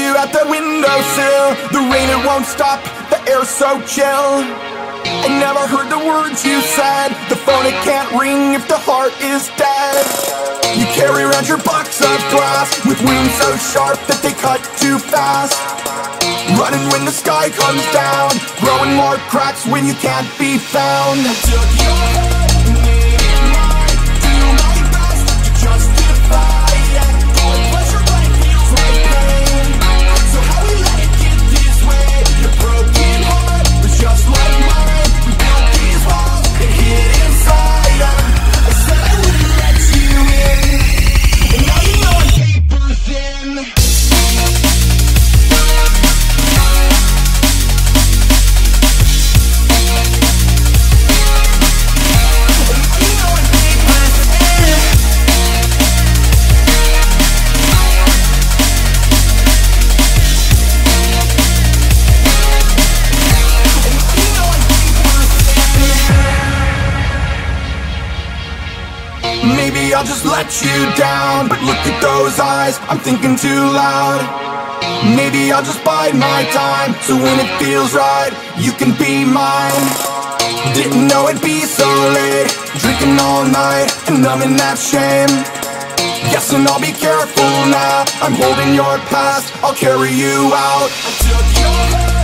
you at the windowsill The rain, it won't stop, the air's so chill. I never heard the words you said. The phone, it can't ring if the heart is dead. You carry around your box of glass With wounds so sharp that they cut too fast. Running when the sky comes down. Growing more cracks when you can't be found. Took your I'll just let you down. But look at those eyes, I'm thinking too loud. Maybe I'll just bide my time. So when it feels right, you can be mine. Didn't know it'd be so late. Drinking all night and numbing that shame. Guessing I'll be careful now. I'm holding your past, I'll carry you out. I took your